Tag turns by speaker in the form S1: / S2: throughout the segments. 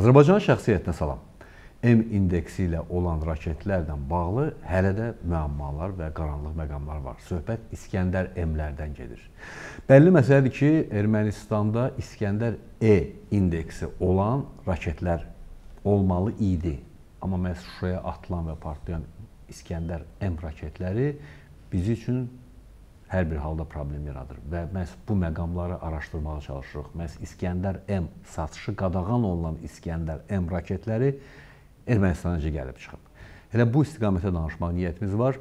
S1: Azərbaycan şəxsiyyətinə salam. M indeksi ilə olan raketlərlə bağlı hələ də müəmmalar və qaranlıq məqamlar var. Söhbət İskəndər M-lərdən gedir. Bəlli məsələdir ki, Ermənistanda İskəndər E indeksi olan raketlər olmalı idi. Amma məhz Şuşaya atılan və partlayan İskəndər M raketləri biz üçün hər bir halda problem yaradır və məhz bu məqamları araşdırmağa çalışırıq. Məhz İskəndər M satışı qadağan olunan İskəndər M raketləri Ermənistana necə gəlib çıxıb. Elə bu istiqamətə danışmaq niyyətimiz var.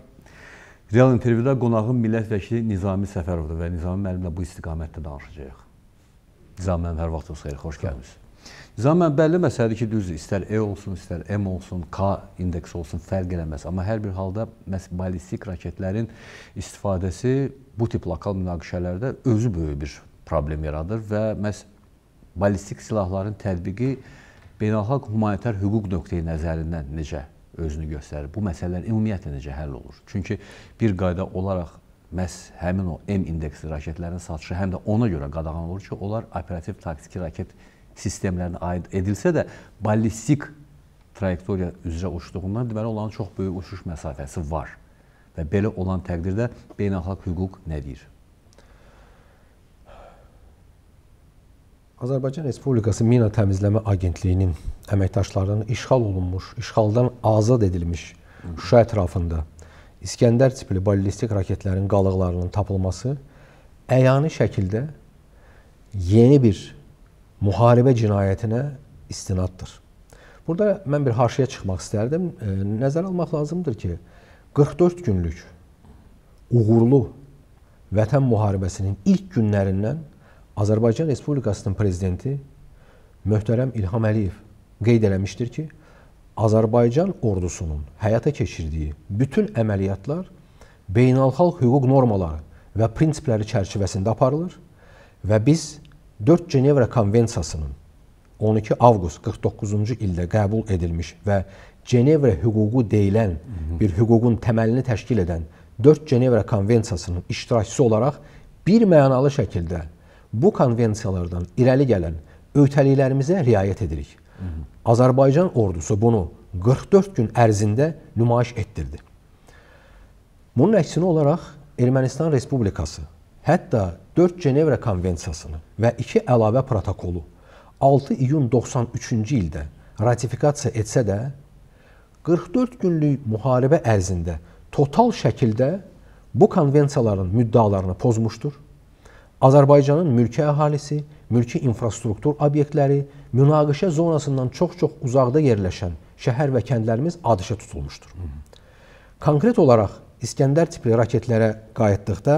S1: Real intervyuda qonağım millət vəkili Nizami Səfərovdur və Nizami müəllimlə bu istiqamətdə danışacağıq. Nizami müəllim, hər vaxtınız xeyir, xoş gəlmisiniz. Müəllim, bəlli məsələdir ki, düzdür, istər E olsun, istər M olsun, K indeksi olsun, fərq eləməz. Amma hər bir halda məhz ballistik raketlərin istifadəsi bu tip lokal münaqişələrdə özü böyük bir problem yaradır və məhz ballistik silahların tətbiqi beynəlxalq humanitar hüquq nöqteyi nəzərindən necə özünü göstərir? Bu məsələlər ümumiyyətlə necə həll olur? Çünki bir qayda olaraq məhz həmin o M indeksli raketlərin satışı həm də ona görə qadağan olur ki, onlar operativ taktiki raket sistemlərinə aid edilsə də ballistik trayektoriya üzrə uçduğundan deməli onların çox böyük uçuş məsafəsi var. Və belə olan təqdirdə beynəlxalq hüquq nə deyir?
S2: Azərbaycan Respublikası Mina Təmizləmə Agentliyinin əməkdaşlarının işğal olunmuş, işğaldan azad edilmiş Şuşa ətrafında İskəndər tipli ballistik raketlərin qalıqlarının tapılması əyani şəkildə yeni bir müharibə cinayətinə istinaddır. Burada mən bir haşiyə çıxmaq istərdim. Nəzərə almaq lazımdır ki, 44 günlük uğurlu Vətən müharibəsinin ilk günlərindən Azərbaycan Respublikasının prezidenti möhtərəm İlham Əliyev qeyd eləmişdir ki, Azərbaycan ordusunun həyata keçirdiyi bütün əməliyyatlar beynəlxalq hüquq normaları və prinsipləri çərçivəsində aparılır və biz 4 Cenevra konvensiyasının 12 avqust 49-cu ildə qəbul edilmiş və Cenevra hüququ deyilən bir hüququn təməlini təşkil edən 4 Cenevra konvensiyasının iştirakçısı olaraq bir mənalı şəkildə bu konvensiyalardan irəli gələn öhdəliklərimizə riayət edirik. Hı -hı. Azərbaycan ordusu bunu 44 gün ərzində nümayiş etdirdi. Bunun əksinə olaraq Ermənistan Respublikası hətta 4 Cenevra konvensiyasını və 2 əlavə protokolu 6 iyun 93-cü ildə ratifikasiya etsə də 44 günlük müharibə ərzində total şəkildə bu konvensiyaların müddalarını pozmuşdur Azərbaycanın mülki əhalisi, mülki infrastruktur obyektləri, münaqişə zonasından çox-çox uzaqda yerləşən şəhər və kəndlərimiz adışa tutulmuşdur. Konkret olaraq İskəndər tipli raketlərə qayıtdıqda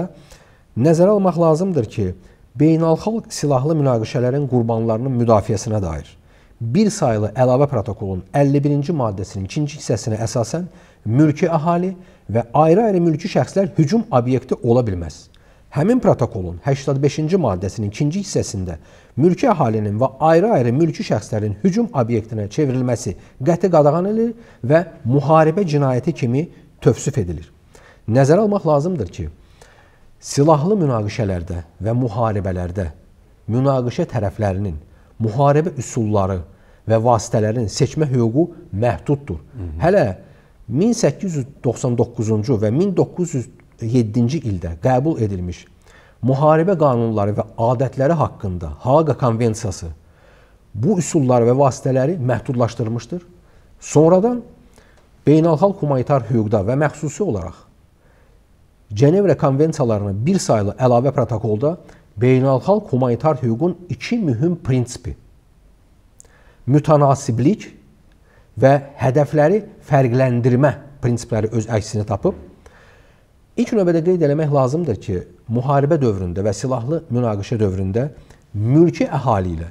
S2: nəzərə almaq lazımdır ki, beynəlxalq silahlı münaqişələrin qurbanlarının müdafiəsinə dair bir sayılı əlavə protokolun 51-ci maddəsinin 2-ci hissəsinə əsasən mülki əhali və ayrı-ayrı mülki şəxslər hücum obyekti ola bilməz. Həmin protokolun 85-ci maddəsinin ikinci hissəsində mülki əhalinin və ayrı-ayrı mülki şəxslərin hücum obyektinə çevrilməsi qəti qadağan edilir və müharibə cinayəti kimi tövsif edilir. Nəzərə almaq lazımdır ki, silahlı münaqişələrdə və müharibələrdə münaqişə tərəflərinin müharibə üsulları və vasitələrin seçmə hüququ məhduddur. Hı -hı. Hələ 1899-cu və 1900 2007-ci ildə qəbul edilmiş müharibə qanunları və adətləri haqqında Haaqa konvensiyası bu üsulları və vasitələri məhdudlaşdırmışdır. Sonradan beynəlxalq humanitar hüquqda və məxsusi olaraq Cenevra konvensiyalarına bir saylı əlavə protokolda beynəlxalq humanitar hüququn iki mühüm prinsipi mütənasiblik və hədəfləri fərqləndirmə prinsipləri öz əksini tapıb İlk növbədə qeyd eləmək lazımdır ki, müharibə dövründə və silahlı münaqişə dövründə mülki əhali ilə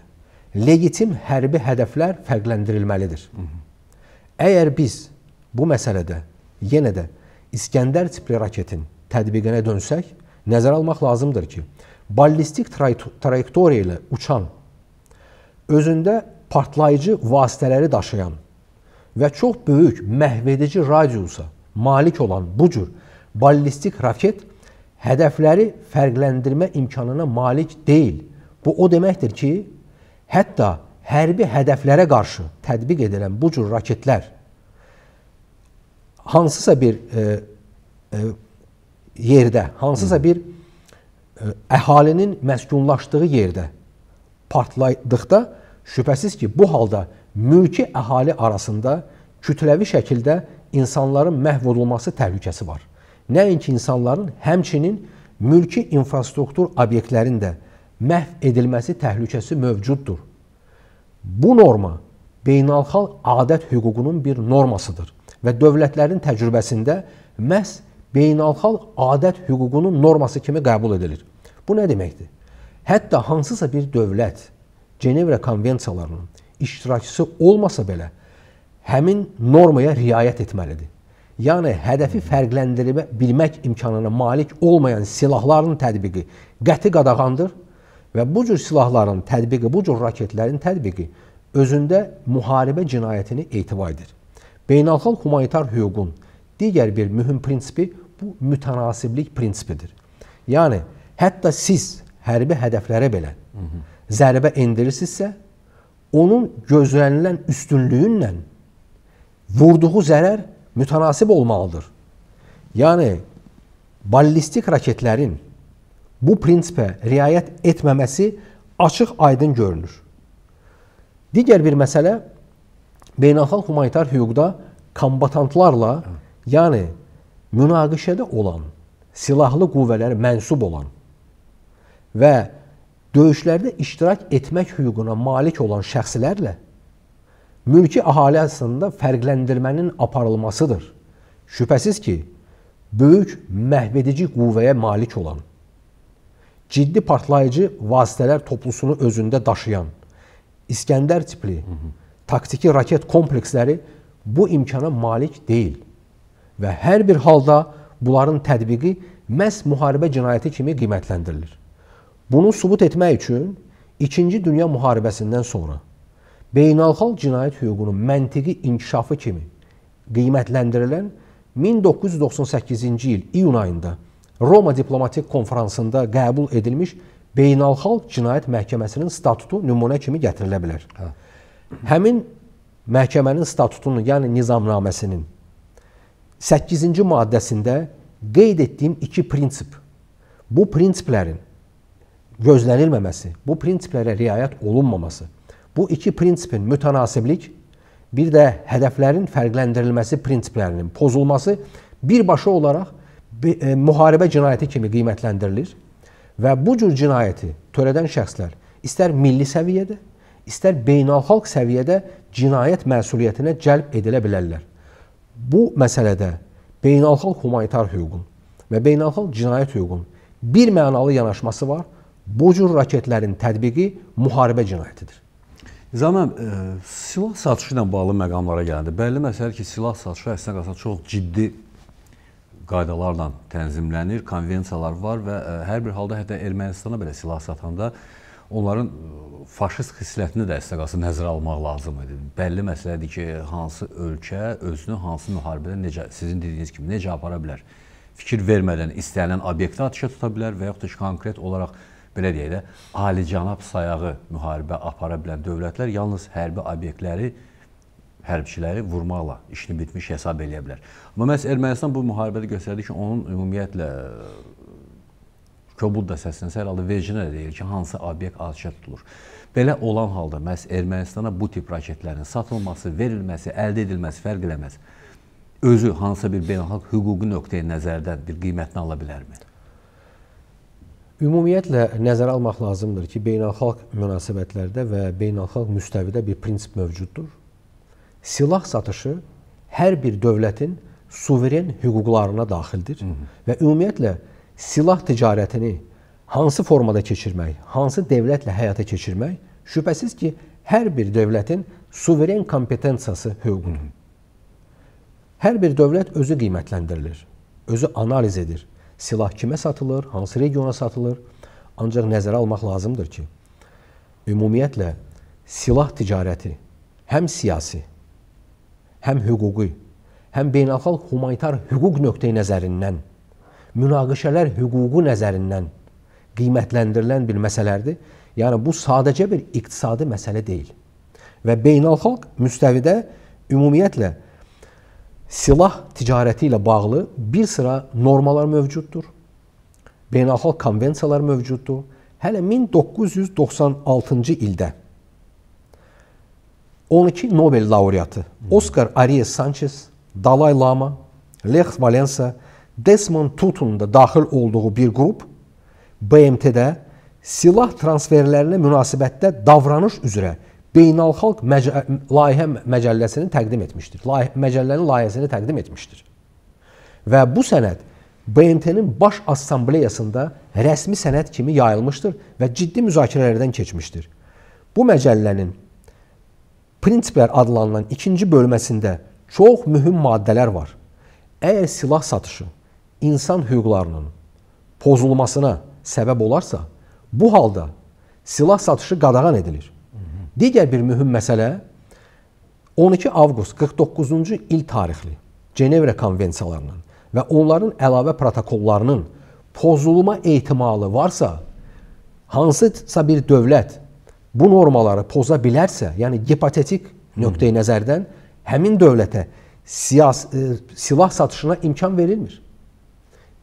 S2: legitim hərbi hədəflər fərqləndirilməlidir. Əgər biz bu məsələdə yenə də İskəndər tipli raketin tətbiqinə dönsək, nəzərə almaq lazımdır ki, ballistik trayektoriya ilə uçan, özündə partlayıcı vasitələri daşıyan və çox böyük məhvedici radiusa malik olan bu cür ballistik raket hədəfləri fərqləndirmə imkanına malik deyil. Bu o deməkdir ki, hətta hərbi hədəflərə qarşı tətbiq edilən bu cür raketlər hansısa bir e, e, yerdə, hansısa bir e, əhalinin məskunlaşdığı yerdə partladıqda şübhəsiz ki, bu halda mülki əhali arasında kütləvi şəkildə insanların məhv olunması təhlükəsi var. Nəinki insanların, həmçinin mülki infrastruktur obyektlərində məhv edilməsi təhlükəsi mövcuddur. Bu norma beynəlxalq adət hüququnun bir normasıdır və dövlətlərin təcrübəsində məhz beynəlxalq adət hüququnun norması kimi qəbul edilir. Bu nə deməkdir? Hətta hansısa bir dövlət Cenevra konvensiyalarının iştirakçısı olmasa belə həmin normaya riayət etməlidir. Yəni hədəfi fərqləndirə bilmək imkanına malik olmayan silahların tətbiqi qəti qadağandır və bu cür silahların tətbiqi, bu cür raketlərin tətbiqi özündə müharibə cinayətini etibar edir. Beynəlxalq humanitar hüququn digər bir mühüm prinsipi bu mütənasiblik prinsipidir. Yəni hətta siz hərbi hədəflərə belə zərbə endirirsinizsə, onun gözlənilən üstünlüyünlə vurduğu zərər mütənasib olmalıdır. Yəni ballistik raketlərin bu prinsipə riayət etməməsi açıq-aydın görünür. Digər bir məsələ beynəlxalq humanitar hüquqda kombatantlarla, yəni münaqişədə olan, silahlı qüvvələrə mənsub olan və döyüşlərdə iştirak etmək hüququna malik olan şəxslərlə mülki əhali arasında fərqləndirmənin aparılmasıdır. Şübhəsiz ki, böyük məhvedici qüvvəyə malik olan, ciddi partlayıcı vasitələr toplusunu özündə daşıyan İskəndər tipli taktiki raket kompleksləri bu imkana malik deyil və hər bir halda bunların tətbiqi məhz müharibə cinayəti kimi qiymətləndirilir. Bunu sübut etmək üçün 2-ci Dünya müharibəsindən sonra beynəlxalq cinayət hüququnun məntiqi inkişafı kimi qiymətləndirilən 1998-ci il iyun ayında Roma diplomatik konfransında qəbul edilmiş Beynəlxalq Cinayət Məhkəməsinin statutu nümunə kimi gətirilə bilər. Hə. Həmin məhkəmənin statutunun, yəni nizamnaməsinin 8-ci maddəsində qeyd etdiyim iki prinsip. Bu prinsiplərin gözlənilməməsi, bu prinsiplərə riayət olunmaması Bu iki prinsipin mütənasiblik, bir də hədəflərin fərqləndirilməsi prinsiplərinin pozulması birbaşa olaraq e, müharibə cinayəti kimi qiymətləndirilir və bu cür cinayəti törədən şəxslər istər milli səviyyədə, istər beynəlxalq səviyyədə cinayət məsuliyyətinə cəlb edilə bilərlər. Bu məsələdə beynəlxalq humanitar hüququn və beynəlxalq cinayət hüququn bir mənalı yanaşması var. Bu cür raketlərin tətbiqi müharibə cinayətidir.
S1: Zaman e, silah satışı ilə bağlı məqamlara gələndə bəlli məsələdir ki, silah satışı əslində qalsa çox ciddi qaydalarla tənzimlənir, konvensiyalar var və e, hər bir halda hətta Ermənistana belə silah satanda onların faşist xislətini də qalsa nəzərə almaq lazımdır. Bəlli məsələdir ki, hansı ölkə özünü hansı müharibədə necə sizin dediyiniz kimi necə apara bilər? Fikir vermədən istənilən obyekti atışa tuta bilər və yaxud da ki, konkret olaraq belə deyək də, alicənab sayağı müharibə apara bilən dövlətlər yalnız hərbi obyektləri hərbçiləri vurmaqla işini bitmiş hesab eləyə bilər. Amma məhz Ermənistan bu müharibədə göstərdi ki, onun ümumiyyətlə kobud da səslənsə, hər halda vecnə də deyir ki, hansı obyekt atışa tutulur. Belə olan halda məhz Ermənistana bu tip raketlərin satılması, verilməsi, əldə edilməsi fərq eləməz. Özü hansısa bir beynəlxalq hüquqi nöqteyi nəzərdən bir qiymətini ala bilərmi?
S2: Ümumiyyətlə nəzərə almaq lazımdır ki, beynəlxalq münasibətlərdə və beynəlxalq müstəvidə bir prinsip mövcuddur. Silah satışı hər bir dövlətin suveren hüquqlarına daxildir Hı -hı. və ümumiyyətlə silah ticarətini hansı formada keçirmək, hansı dövlətlə həyata keçirmək şübhəsiz ki, hər bir dövlətin suveren kompetensiyası hüququdur. Hər bir dövlət özü qiymətləndirilir, özü analiz edir silah kimə satılır, hansı regiona satılır. Ancaq nəzərə almaq lazımdır ki, ümumiyyətlə silah ticarəti həm siyasi, həm hüquqi, həm beynəlxalq humanitar hüquq nöqteyi nəzərindən, münaqişələr hüququ nəzərindən qiymətləndirilən bir məsələdir. Yəni bu sadəcə bir iqtisadi məsələ deyil. və beynəlxalq müstəvidə ümumiyyətlə silah ticarəti ilə bağlı bir sıra normalar mövcuddur. Beynəlxalq konvensiyalar mövcuddur. Hələ 1996-cı ildə 12 Nobel laureatı Oscar Arias Sanchez, Dalai Lama, Lech Valensa, Desmond Tutu'nun da daxil olduğu bir qrup BMT-də silah transferlərinə münasibətdə davranış üzrə beynəlxalq məc layihə məcəlləsini təqdim etmişdir. Layihə, məcəllənin layihəsini təqdim etmişdir. Və bu sənəd BMT-nin Baş Assambleyasında rəsmi sənəd kimi yayılmışdır və ciddi müzakirələrdən keçmişdir. Bu məcəllənin prinsiplər adlanılan ikinci bölməsində çox mühüm maddələr var. Əgər silah satışı insan hüquqlarının pozulmasına səbəb olarsa, bu halda silah satışı qadağan edilir. Digər bir mühüm məsələ 12 avqust 49-cu il tarixli Cenevra konvensiyalarının və onların əlavə protokollarının pozulma ehtimalı varsa, hansısa bir dövlət bu normaları poza bilərsə, yəni hipotetik nöqteyi nəzərdən həmin dövlətə siyas e, silah satışına imkan verilmir.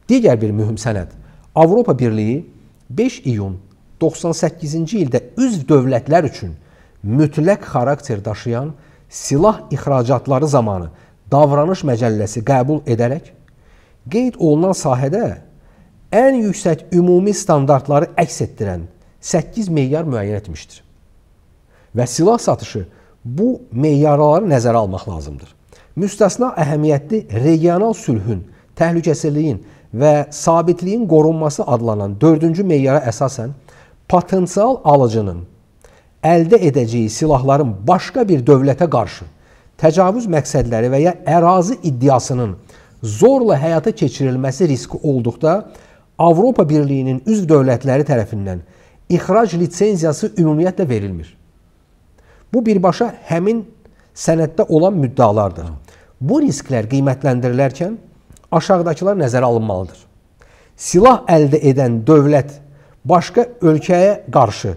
S2: Digər bir mühüm sənəd Avropa Birliyi 5 iyun 98-ci ildə üzv dövlətlər üçün mütləq xarakter daşıyan silah ixracatları zamanı davranış məcəlləsi qəbul edərək qeyd olunan sahədə ən yüksək ümumi standartları əks etdirən 8 meyar müəyyən etmişdir. Və silah satışı bu meyarları nəzərə almaq lazımdır. Müstəsna əhəmiyyətli regional sülhün, təhlükəsizliyin və sabitliyin qorunması adlanan 4-cü meyara əsasən potensial alıcının əldə edəcəyi silahların başqa bir dövlətə qarşı təcavüz məqsədləri və ya ərazi iddiasının zorla həyata keçirilməsi riski olduqda Avropa Birliyinin üzv dövlətləri tərəfindən ixrac lisenziyası ümumiyyətlə verilmir. Bu birbaşa həmin sənəddə olan müddalardır. Bu risklər qiymətləndirilərkən aşağıdakılar nəzərə alınmalıdır. Silah əldə edən dövlət başqa ölkəyə qarşı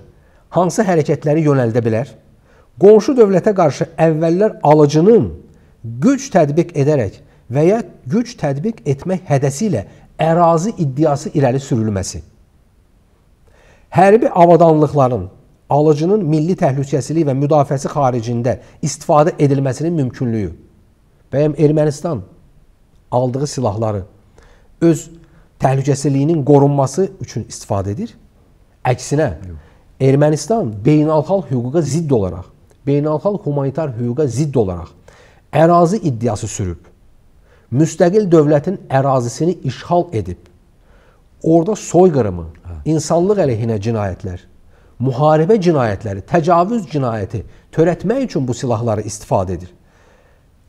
S2: hansı hərəkətləri yönəldə bilər? Qonşu dövlətə qarşı əvvəllər alıcının güc tətbiq edərək və ya güc tətbiq etmək hədəsi ilə ərazi iddiası irəli sürülməsi. Hərbi avadanlıqların alıcının milli təhlükəsizlik və müdafiəsi xaricində istifadə edilməsinin mümkünlüyü. Bəyəm Ermənistan aldığı silahları öz təhlükəsizliyinin qorunması üçün istifadə edir? Əksinə. Ermənistan beynəlxalq hüquqa zidd olaraq, beynəlxalq humanitar hüquqa zidd olaraq ərazi iddiası sürüb. Müstəqil dövlətin ərazisini işğal edib. Orada soyqırımı, insanlıq əleyhinə cinayətlər, müharibə cinayətləri, təcavüz cinayəti törətmək üçün bu silahları istifadə edir.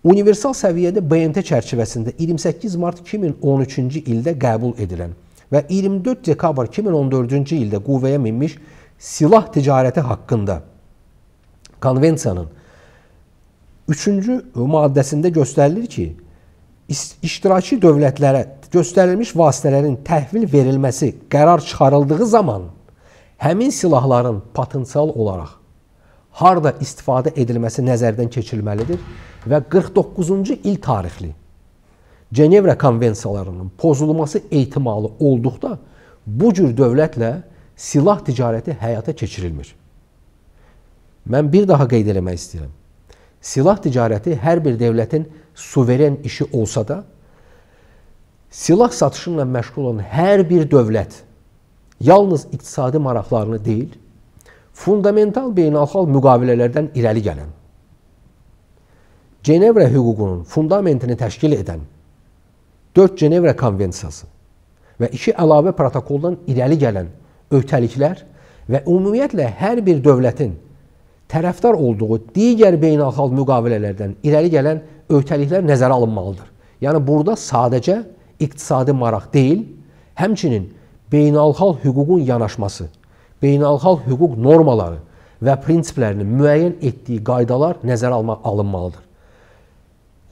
S2: Universal səviyyədə BMT çərçivəsində 28 mart 2013-cü ildə qəbul edilən və 24 dekabr 2014-cü ildə qüvvəyə minmiş silah ticarəti haqqında konvensiyanın 3-cü maddəsində göstərilir ki, iştirakçı dövlətlərə göstərilmiş vasitələrin təhvil verilməsi qərar çıxarıldığı zaman həmin silahların potensial olaraq harda istifadə edilməsi nəzərdən keçirilməlidir və 49-cu il tarixli Cenevra konvensiyalarının pozulması ehtimalı olduqda bu cür dövlətlə silah ticarəti həyata keçirilmir. Mən bir daha qeyd eləmək istəyirəm. Silah ticarəti hər bir dövlətin suveren işi olsa da, silah satışı ilə məşğul olan hər bir dövlət yalnız iqtisadi maraqlarını deyil, fundamental beynəlxalq müqavilələrdən irəli gələn, Cenevra hüququnun fundamentini təşkil edən 4 Cenevra konvensiyası və iki əlavə protokoldan irəli gələn öhdəliklər və ümumiyyətlə hər bir dövlətin tərəfdar olduğu digər beynəlxalq müqavilələrdən irəli gələn öhdəliklər nəzərə alınmalıdır. Yəni burada sadəcə iqtisadi maraq deyil, həmçinin beynəlxalq hüququn yanaşması, beynəlxalq hüquq normaları və prinsiplərinin müəyyən etdiyi qaydalar nəzərə alınmalıdır.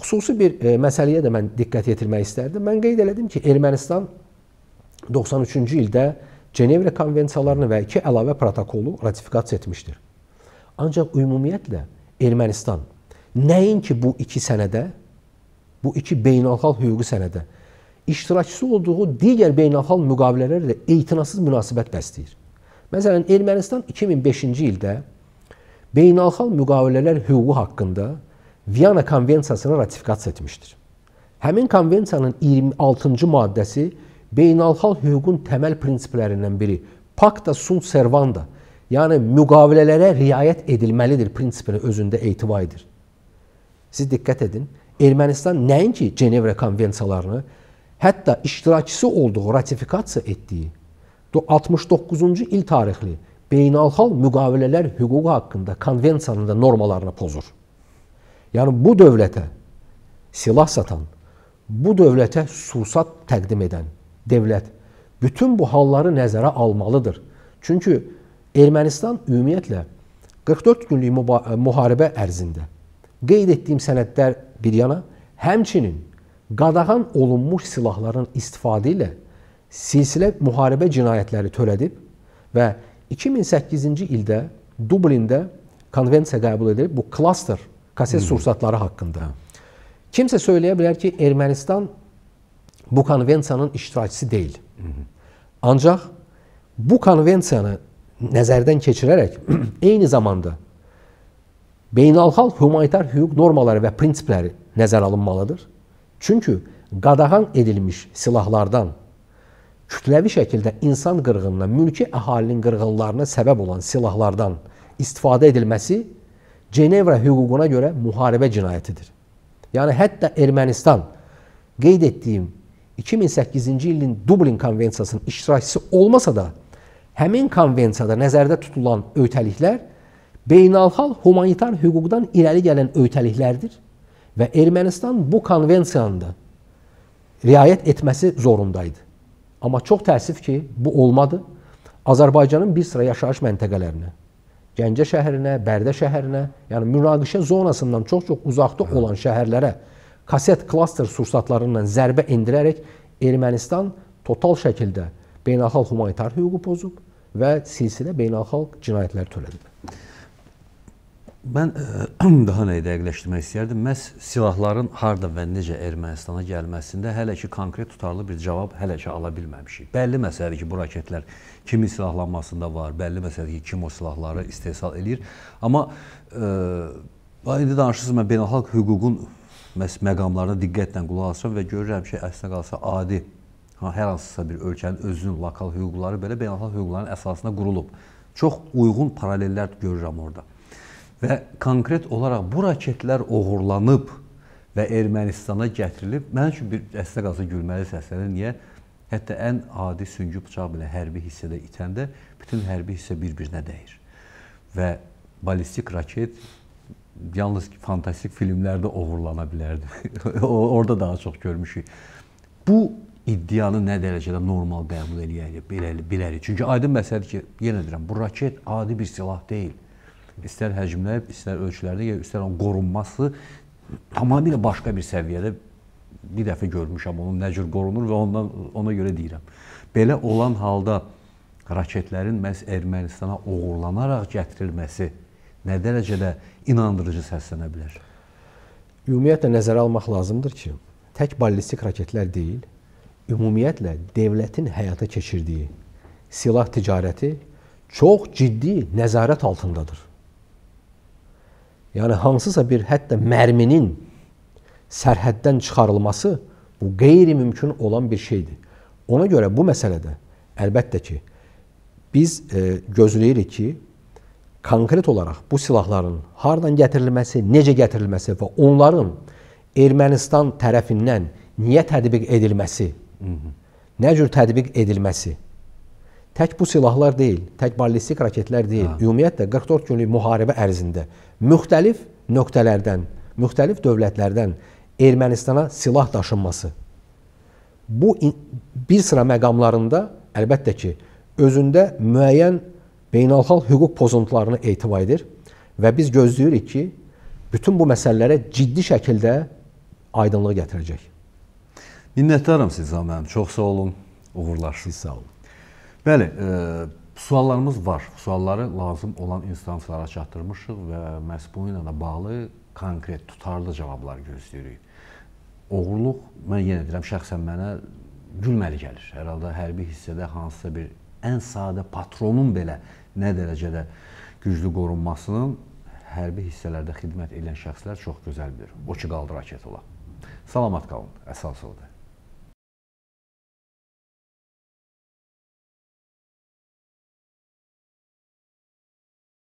S2: Xüsusi bir e, məsələyə də mən diqqət yetirmək istərdim. Mən qeyd elədim ki, Ermənistan 93-cü ildə Cenevra konvensiyalarını və iki əlavə protokolu ratifikasiya etmişdir. Ancaq ümumiyyətlə Ermənistan nəinki bu iki sənədə, bu iki beynəlxalq hüquqi sənədə iştirakçısı olduğu digər beynəlxalq müqavilələrlə etinasız münasibət bəsləyir. Məsələn, Ermənistan 2005-ci ildə beynəlxalq müqavilələr hüququ haqqında Viyana konvensiyasını ratifikasiya etmişdir. Həmin konvensiyanın 26-cı maddəsi beynəlxalq hüququn təməl prinsiplərindən biri Pacta sunt servanda, yəni müqavilələrə riayət edilməlidir prinsipini özündə etibar edir. Siz diqqət edin, Ermənistan nəinki Cenevra konvensiyalarını, hətta iştirakçısı olduğu, ratifikasiya etdiyi 69-cu il tarixli beynəlxalq müqavilələr hüququ haqqında konvensiyanın da normalarını pozur. Yəni bu dövlətə silah satan, bu dövlətə sursat təqdim edən dövlət bütün bu halları nəzərə almalıdır. Çünki Ermənistan ümumiyyətlə 44 günlük müharibə ərzində qeyd etdiyim sənədlər bir yana, həmçinin qadağan olunmuş silahların istifadə ilə silsilə müharibə cinayətləri törədib və 2008-ci ildə Dublində konvensiya qəbul edilib bu klaster kaset sursatları haqqında. Kimsə söyləyə bilər ki, Ermənistan bu konvensiyanın iştirakçısı deyil. Ancaq bu konvensiyanı nəzərdən keçirərək eyni zamanda beynəlxalq humanitar hüquq normaları və prinsipləri nəzərə alınmalıdır. Çünki qadağan edilmiş silahlardan kütləvi şəkildə insan qırğınına, mülki əhalinin qırğınlarına səbəb olan silahlardan istifadə edilməsi Cenevra hüququna görə müharibə cinayətidir. Yəni hətta Ermənistan qeyd etdiyim 2008-ci ilin Dublin konvensiyasının iştirakçısı olmasa da həmin konvensiyada nəzərdə tutulan öhdəliklər beynəlxalq humanitar hüquqdan irəli gələn öhdəliklərdir və Ermənistan bu konvensiyanda riayət etməsi zorundaydı. Amma çox təəssüf ki, bu olmadı. Azərbaycanın bir sıra yaşayış məntəqələrinə Gəncə şəhərinə, Bərdə şəhərinə, yəni münaqişə zonasından çox-çox uzaqda olan şəhərlərə kaset klaster sursatlarından zərbə endirərək Ermənistan total şəkildə beynəlxalq humanitar hüququ pozub və silsilə beynəlxalq cinayətlər törədib.
S1: Mən ə, daha nəyi dəqiqləşdirmək istəyərdim? Məhz silahların harda və necə Ermənistana gəlməsində hələ ki konkret tutarlı bir cavab hələ ki ala bilməmişik. Bəlli məsələdir ki, bu raketlər kimin silahlanmasında var, bəlli məsələdir ki, kim o silahları istehsal eləyir. Amma ə, indi danışırsınız, mən beynəlxalq hüququn məhz məqamlarına diqqətlə qulaq asıram və görürəm ki, əslində qalsa adi ha, hər hansısa bir ölkənin özünün lokal hüquqları belə beynəlxalq hüquqların əsasında qurulub. Çox uyğun paralellər görürəm orada. Və konkret olaraq bu raketlər oğurlanıb və Ermənistana gətirilib. Mənim üçün bir əslə qalsa gülməli səslənir. Niyə? Hətta ən adi süngü bıçaq belə hərbi hissədə itəndə bütün hərbi hissə bir-birinə dəyir. Və ballistik raket yalnız fantastik filmlərdə oğurlana bilərdi. Orada daha çox görmüşük. Bu iddianı nə dərəcədə normal qəbul eləyək, bilərik. Çünki aydın məsələdir ki, yenə deyirəm, bu raket adi bir silah deyil istər həcmdə, istər ölçülərdə, istər onun qorunması tamamilə başqa bir səviyyədə bir dəfə görmüşəm onun nə cür qorunur və ondan ona görə deyirəm. Belə olan halda raketlərin məhz Ermənistana oğurlanaraq gətirilməsi nə dərəcədə inandırıcı səslənə bilər?
S2: Ümumiyyətlə nəzərə almaq lazımdır ki, tək ballistik raketlər deyil, ümumiyyətlə dövlətin həyata keçirdiyi silah ticarəti çox ciddi nəzarət altındadır. Yəni hansısa bir hətta mərminin sərhəddən çıxarılması bu qeyri-mümkün olan bir şeydir. Ona görə bu məsələdə əlbəttə ki biz e, gözləyirik ki konkret olaraq bu silahların hardan gətirilməsi, necə gətirilməsi və onların Ermənistan tərəfindən niyə tətbiq edilməsi, Hı -hı. nə cür tətbiq edilməsi tək bu silahlar deyil, tək ballistik raketlər deyil. Ha. Ümumiyyətlə 44 günlük müharibə ərzində müxtəlif nöqtələrdən, müxtəlif dövlətlərdən Ermənistana silah daşınması. Bu bir sıra məqamlarında əlbəttə ki, özündə müəyyən beynəlxalq hüquq pozuntularını etibar edir və biz gözləyirik ki, bütün bu məsələlərə ciddi şəkildə aydınlıq gətirəcək.
S1: Minnətdaram sizə mənim. Çox sağ olun. Uğurlar.
S2: Siz sağ olun.
S1: Bəli, e, Suallarımız var. Sualları lazım olan instansiyalara çatdırmışıq və məhz bu ilə də bağlı konkret, tutarlı cavablar gözləyirik. Oğurluq, mən yenə deyirəm, şəxsən mənə gülməli gəlir. Hər halda hərbi hissədə hansısa bir ən sadə patronun belə nə dərəcədə güclü qorunmasının hərbi hissələrdə xidmət edən şəxslər çox gözəl bilir. O ki qaldı raket ola. Salamat qalın. Əsas odur.